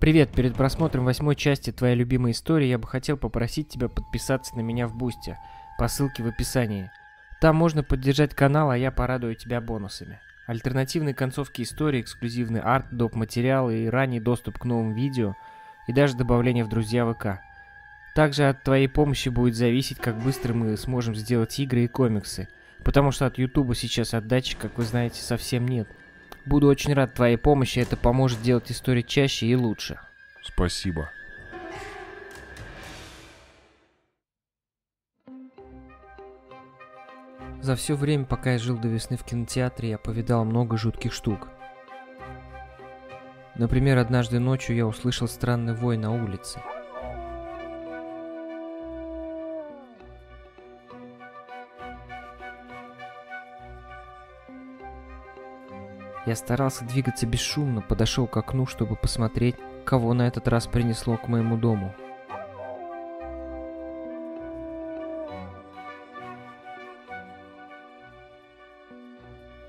Привет, перед просмотром восьмой части твоей любимой истории я бы хотел попросить тебя подписаться на меня в Бусте по ссылке в описании. Там можно поддержать канал, а я порадую тебя бонусами. Альтернативные концовки истории, эксклюзивный арт, доп. материалы и ранний доступ к новым видео и даже добавление в друзья ВК. Также от твоей помощи будет зависеть, как быстро мы сможем сделать игры и комиксы, потому что от Ютуба сейчас отдачи, как вы знаете, совсем нет. Буду очень рад твоей помощи, это поможет делать истории чаще и лучше. Спасибо. За все время, пока я жил до весны в кинотеатре, я повидал много жутких штук. Например, однажды ночью я услышал странный вой на улице. Я старался двигаться бесшумно, подошел к окну, чтобы посмотреть, кого на этот раз принесло к моему дому.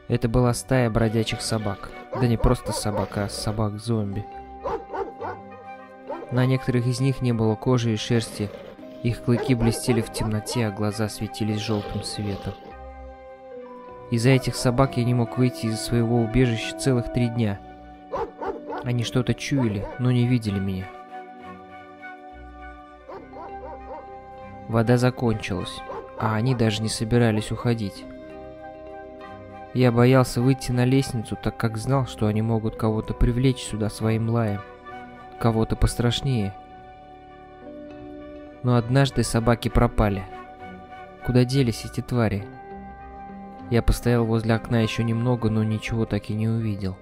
Это была стая бродячих собак. Да не просто собак, а собак-зомби. На некоторых из них не было кожи и шерсти, их клыки блестели в темноте, а глаза светились желтым светом. Из-за этих собак я не мог выйти из своего убежища целых три дня. Они что-то чуяли, но не видели меня. Вода закончилась, а они даже не собирались уходить. Я боялся выйти на лестницу, так как знал, что они могут кого-то привлечь сюда своим лаем. Кого-то пострашнее. Но однажды собаки пропали. Куда делись эти твари? Я постоял возле окна еще немного, но ничего так и не увидел.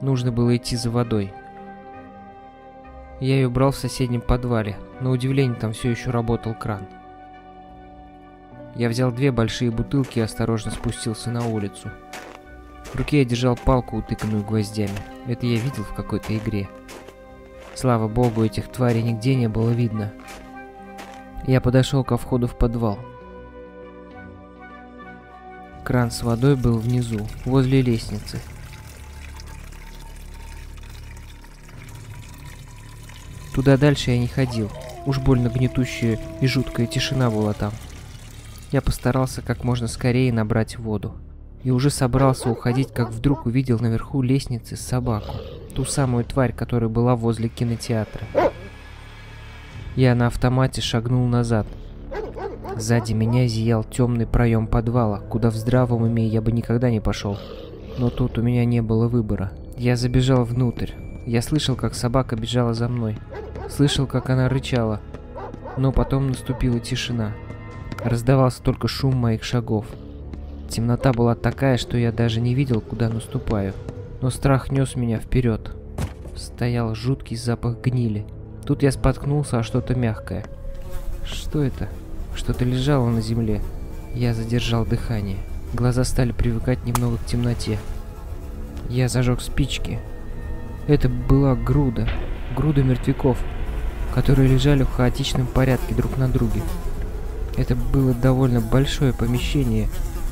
Нужно было идти за водой. Я ее брал в соседнем подвале. На удивление, там все еще работал кран. Я взял две большие бутылки и осторожно спустился на улицу. В руке я держал палку, утыканную гвоздями. Это я видел в какой-то игре. Слава богу, этих тварей нигде не было видно. Я подошел ко входу в подвал. Кран с водой был внизу, возле лестницы. Туда дальше я не ходил. Уж больно гнетущая и жуткая тишина была там. Я постарался как можно скорее набрать воду. И уже собрался уходить, как вдруг увидел наверху лестницы собаку. Ту самую тварь, которая была возле кинотеатра. Я на автомате шагнул назад. Сзади меня зиял темный проем подвала, куда в здравом уме я бы никогда не пошел. Но тут у меня не было выбора. Я забежал внутрь. Я слышал, как собака бежала за мной. Слышал, как она рычала. Но потом наступила тишина. Раздавался только шум моих шагов. Темнота была такая, что я даже не видел, куда наступаю. Но страх нес меня вперед. Стоял жуткий запах гнили. Тут я споткнулся о что-то мягкое. Что это? Что-то лежало на земле. Я задержал дыхание. Глаза стали привыкать немного к темноте. Я зажег спички. Это была груда. Груда мертвяков, которые лежали в хаотичном порядке друг на друге. Это было довольно большое помещение,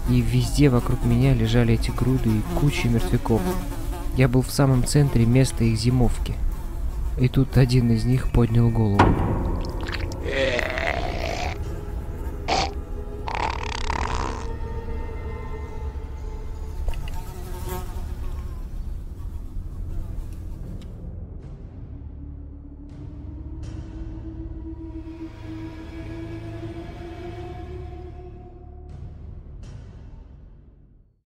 и везде вокруг меня лежали эти груды и кучи мертвяков. Я был в самом центре места их зимовки. И тут один из них поднял голову.